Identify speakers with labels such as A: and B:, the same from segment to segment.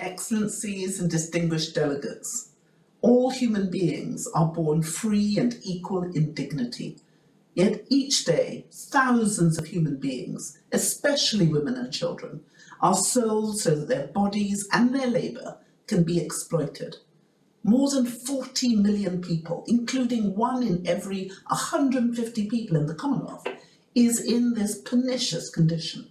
A: Excellencies and distinguished delegates, all human beings are born free and equal in dignity. Yet each day, thousands of human beings, especially women and children, are sold so that their bodies and their labour can be exploited. More than 40 million people, including one in every 150 people in the Commonwealth, is in this pernicious condition.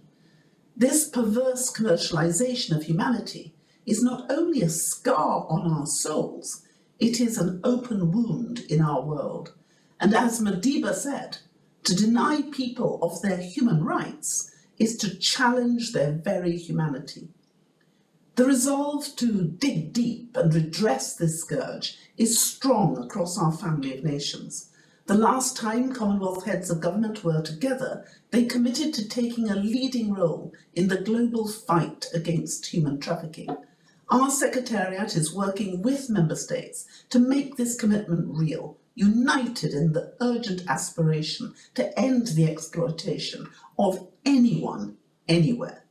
A: This perverse commercialisation of humanity is not only a scar on our souls, it is an open wound in our world. And as Madiba said, to deny people of their human rights is to challenge their very humanity. The resolve to dig deep and redress this scourge is strong across our family of nations. The last time Commonwealth heads of government were together, they committed to taking a leading role in the global fight against human trafficking. Our Secretariat is working with Member States to make this commitment real, united in the urgent aspiration to end the exploitation of anyone, anywhere.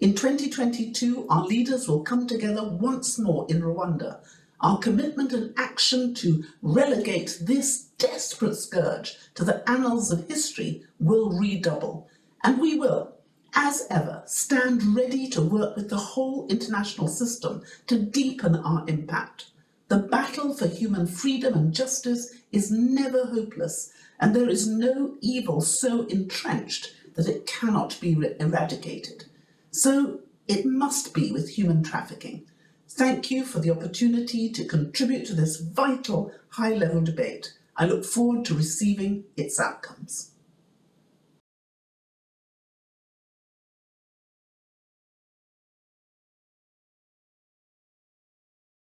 A: In 2022, our leaders will come together once more in Rwanda. Our commitment and action to relegate this desperate scourge to the annals of history will redouble, and we will, as ever, stand ready to work with the whole international system to deepen our impact. The battle for human freedom and justice is never hopeless, and there is no evil so entrenched that it cannot be eradicated. So it must be with human trafficking. Thank you for the opportunity to contribute to this vital high-level debate. I look forward to receiving its outcomes.